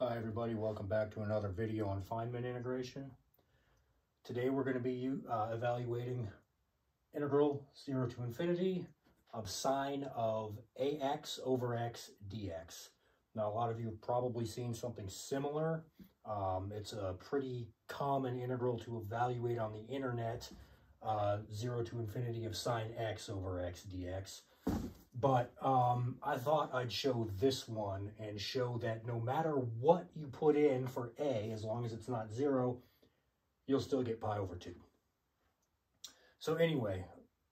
Hi everybody, welcome back to another video on Feynman integration. Today we're going to be uh, evaluating integral 0 to infinity of sine of ax over x dx. Now a lot of you have probably seen something similar. Um, it's a pretty common integral to evaluate on the internet, uh, 0 to infinity of sine x over x dx. But um, I thought I'd show this one and show that no matter what you put in for a, as long as it's not zero, you'll still get pi over 2. So anyway,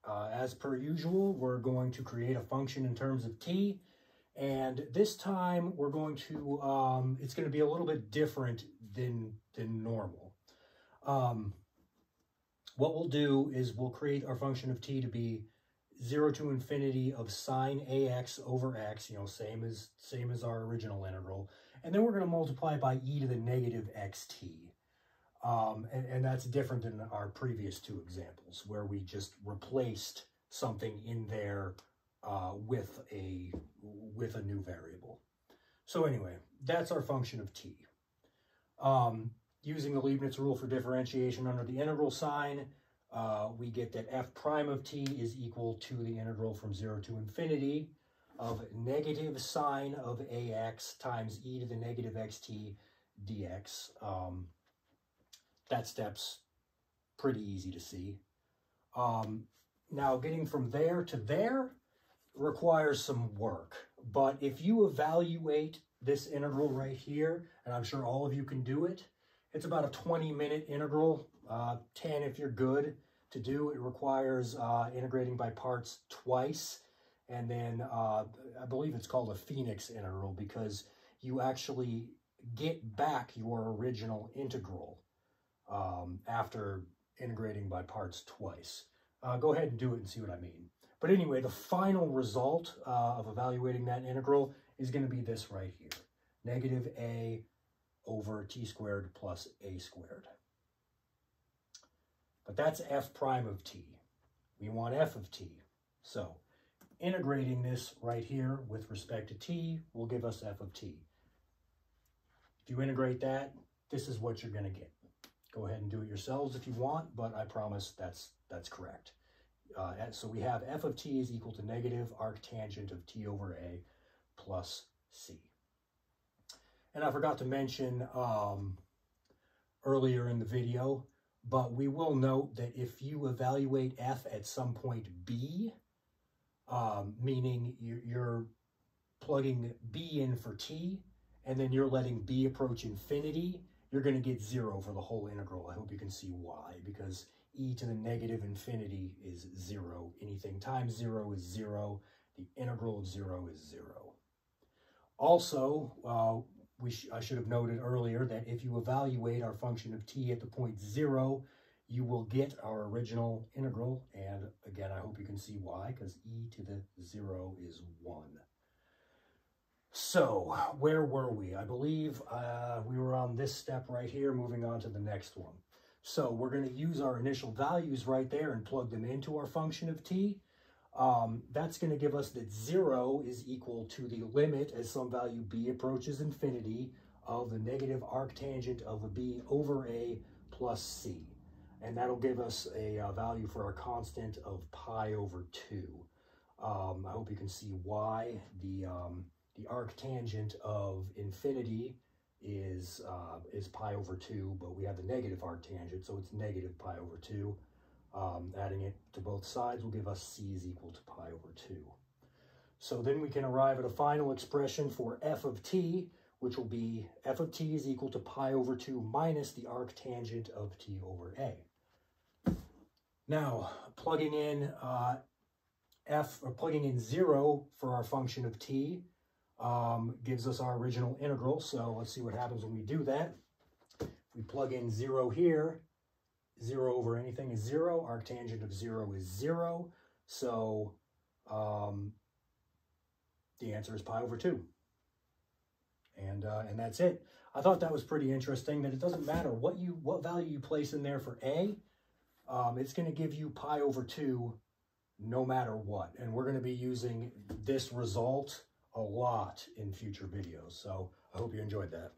uh, as per usual, we're going to create a function in terms of t. And this time we're going to, um, it's going to be a little bit different than, than normal. Um, what we'll do is we'll create our function of t to be 0 to infinity of sine ax over x, you know, same as same as our original integral. And then we're going to multiply by e to the negative xt. Um, and, and that's different than our previous two examples, where we just replaced something in there uh, with a with a new variable. So anyway, that's our function of t. Um, using the Leibniz rule for differentiation under the integral sign, uh, we get that f prime of t is equal to the integral from 0 to infinity of negative sine of ax times e to the negative xt dx. Um, that step's pretty easy to see. Um, now, getting from there to there requires some work. But if you evaluate this integral right here, and I'm sure all of you can do it, it's about a 20 minute integral, uh, 10 if you're good to do. It requires uh, integrating by parts twice. And then uh, I believe it's called a Phoenix integral because you actually get back your original integral um, after integrating by parts twice. Uh, go ahead and do it and see what I mean. But anyway, the final result uh, of evaluating that integral is going to be this right here. Negative a over t squared plus a squared. But that's f prime of t. We want f of t. So integrating this right here with respect to t will give us f of t. If you integrate that, this is what you're going to get. Go ahead and do it yourselves if you want, but I promise that's that's correct. Uh, so we have f of t is equal to negative arctangent of t over a plus c. And I forgot to mention um, earlier in the video, but we will note that if you evaluate f at some point b, um, meaning you're plugging b in for t, and then you're letting b approach infinity, you're going to get zero for the whole integral. I hope you can see why, because e to the negative infinity is zero. Anything times zero is zero. The integral of zero is zero. Also, uh, we sh I should have noted earlier that if you evaluate our function of t at the point zero, you will get our original integral. And again, I hope you can see why, because e to the zero is one. So, where were we? I believe uh, we were on this step right here, moving on to the next one. So we're going to use our initial values right there and plug them into our function of t. Um, that's going to give us that 0 is equal to the limit as some value b approaches infinity of the negative arctangent of a b over a plus c. And that'll give us a uh, value for our constant of pi over 2. Um, I hope you can see why the, um, the arctangent of infinity is, uh, is pi over 2, but we have the negative arctangent, so it's negative pi over 2. Um, adding it to both sides will give us c is equal to pi over 2. So then we can arrive at a final expression for f of t, which will be f of t is equal to pi over 2 minus the arctangent of t over a. Now, plugging in uh, f, or plugging in 0 for our function of t, um, gives us our original integral. So let's see what happens when we do that. We plug in 0 here. 0 over anything is 0. Arctangent of 0 is 0. So um, the answer is pi over 2. And, uh, and that's it. I thought that was pretty interesting that it doesn't matter what you what value you place in there for a, um, it's going to give you pi over 2 no matter what. And we're going to be using this result a lot in future videos. So I hope you enjoyed that.